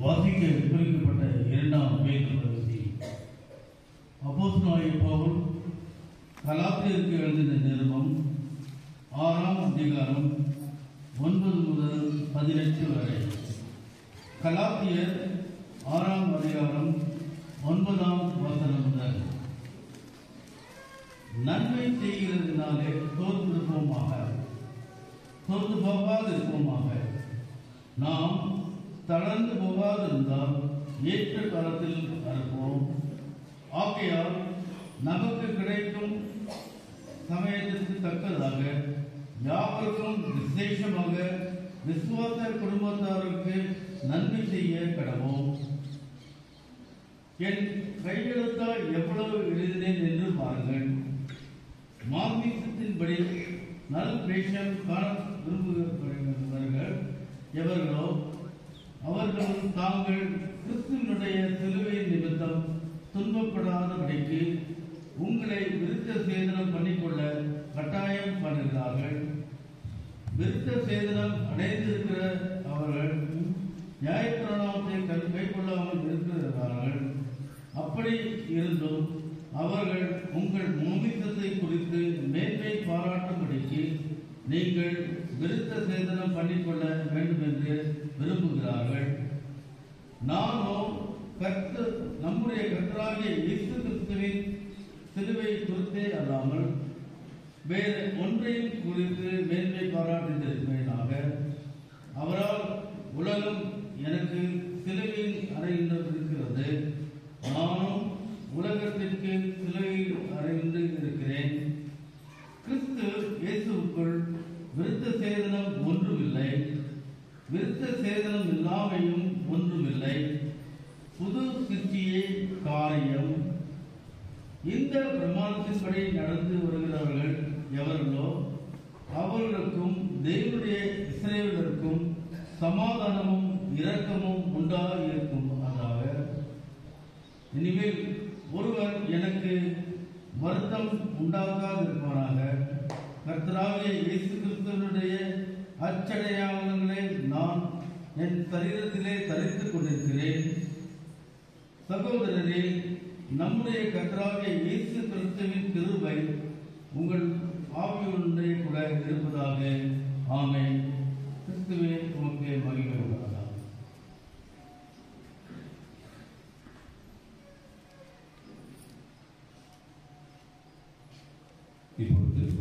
வாசிக்க குறிக்கப்பட்ட இரண்டாம் வேத அப்போஸ் அப்போஸ்தலனாகிய பவுல் எழுதின நிருபம் ஆறாம் அதிகாரம் ஒன்பது முதல் பதினெட்டு வரை. கலாத்தியர் ஆறாம் அதிகாரம் ஒன்பதாம் வசனம் முதல். நன்மை செய்கிறதுனாலே தோற்று போமாக. தோற்று போகாதிருப்போமாக. நாம் தளர்ந்து போகாதிருந்தால் ஏற்ற காலத்தில் அறுப்போம். ஆகையால் நமக்கு கிடைக்கும் சமயத்திற்கு தக்கதாக யாவருக்கும் விசேஷமாக விசுவாச குடும்பத்தாருக்கு நன்மை செய்ய கடவோம் என் கையெழுத்தால் எவ்வளவு எழுதினேன் என்று பாருங்கள். மார்மீசத்தின்படி நல் வேஷம் காண விரும்புகிறவர்கள் எவர்களோ அவர்கள் தாங்கள் கிறிஸ்துவனுடைய சிலுவை நிமித்தம் துன்பப்படாதபடிக்கு உங்களை விருத்த சேதனம் பண்ணிக்கொள்ள கட்டாயம் பண்ணுகிறார்கள் விருத்த சேதனம் அடைந்திருக்கிற அவர்கள் நியாயப்பிரணாமத்தை கண் கைக்கொள்ளாமல் இருக்கிறார்கள். அப்படி இருந்தும் அவர்கள் உங்கள் மோமித்தத்தை குறித்து மேன்மை பாராட்டும்படிக்கு நீங்கள் விருத்த சேதனம் பண்ணிக்கொள்ள வேண்டும் என்று சொல்லுகிறார்கள் நானோ கர்த்த நம்முடைய கர்த்தராகிய இயேசு கிறிஸ்துவின் சிலுவை குறித்தே அல்லாமல் வேறு ஒன்றையும் குறித்து மேன்மை பாராட்டு சேதனம் இல்லாமையும் ஒன்றுமில்லை. புது சிருஷ்டியே காரியம். இந்த பிரமாணத்தின்படி நடந்து வருகிறவர்கள் எவர்களோ அவர்களுக்கும் தேவனுடைய இசைவதற்கும் சமாதானமும் இரக்கமும் உண்டாக இருக்கும் அதாக இனிமேல் ஒருவர் எனக்கு வருத்தம் உண்டாகாதிருப்பானாக கர்த்தராகிய இயேசு கிறிஸ்துவனுடைய அச்சடையாளங்களை என் சரீரத்திலே தரித்துக் கொண்டிருக்கிறேன். சகோதரரே நம்முடைய கத்ராவிய இயேசு கிறிஸ்துவின் கிருபை உங்கள் ஆவியுடைய கூட இருப்பதாக. ஆமை கிறிஸ்துவே உமக்கு மகிழ்வு உள்ளதாக இப்பொழுது